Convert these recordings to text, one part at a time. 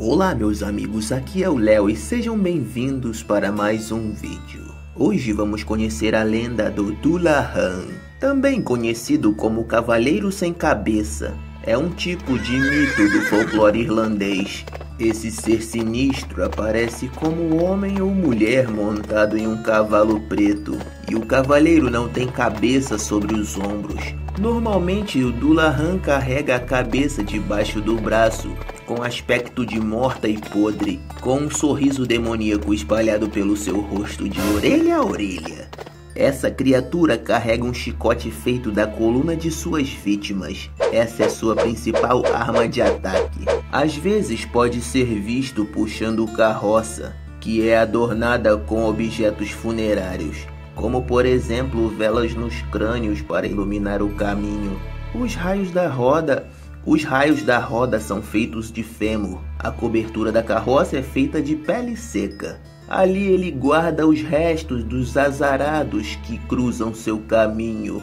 Olá meus amigos, aqui é o Léo e sejam bem-vindos para mais um vídeo. Hoje vamos conhecer a lenda do Dullahan, também conhecido como Cavaleiro Sem Cabeça. É um tipo de mito do folclore irlandês. Esse ser sinistro aparece como homem ou mulher montado em um cavalo preto, e o cavaleiro não tem cabeça sobre os ombros. Normalmente o Dullahan carrega a cabeça debaixo do braço com aspecto de morta e podre, com um sorriso demoníaco espalhado pelo seu rosto de orelha a orelha. Essa criatura carrega um chicote feito da coluna de suas vítimas. Essa é sua principal arma de ataque. Às vezes pode ser visto puxando carroça, que é adornada com objetos funerários, como por exemplo velas nos crânios para iluminar o caminho. Os raios da roda os raios da roda são feitos de fêmur. A cobertura da carroça é feita de pele seca. Ali ele guarda os restos dos azarados que cruzam seu caminho.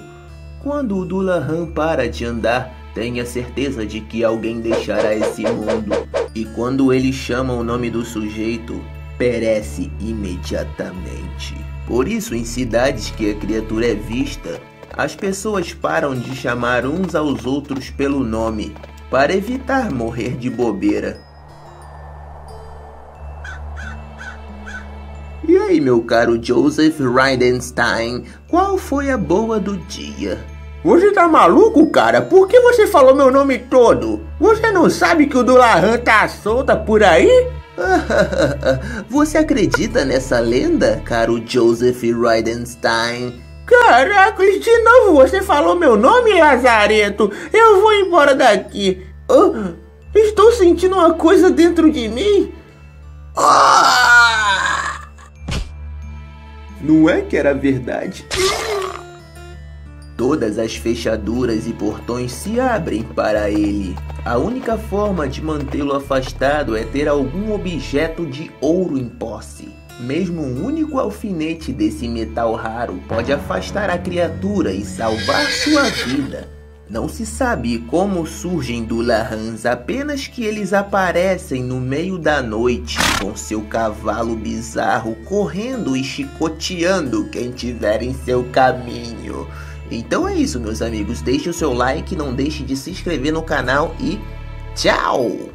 Quando o Dullahan para de andar, tenha certeza de que alguém deixará esse mundo. E quando ele chama o nome do sujeito, perece imediatamente. Por isso, em cidades que a criatura é vista, as pessoas param de chamar uns aos outros pelo nome para evitar morrer de bobeira. E aí, meu caro Joseph Reidenstein, qual foi a boa do dia? Você tá maluco, cara? Por que você falou meu nome todo? Você não sabe que o Dulahan tá solta por aí? você acredita nessa lenda, caro Joseph Reidenstein? Caracas, de novo você falou meu nome, Lazareto. Eu vou embora daqui. Oh, estou sentindo uma coisa dentro de mim. Ah! Não é que era verdade? Todas as fechaduras e portões se abrem para ele. A única forma de mantê-lo afastado é ter algum objeto de ouro em posse. Mesmo um único alfinete desse metal raro pode afastar a criatura e salvar sua vida. Não se sabe como surgem Dullahans, apenas que eles aparecem no meio da noite com seu cavalo bizarro correndo e chicoteando quem tiver em seu caminho. Então é isso, meus amigos. Deixe o seu like, não deixe de se inscrever no canal e tchau!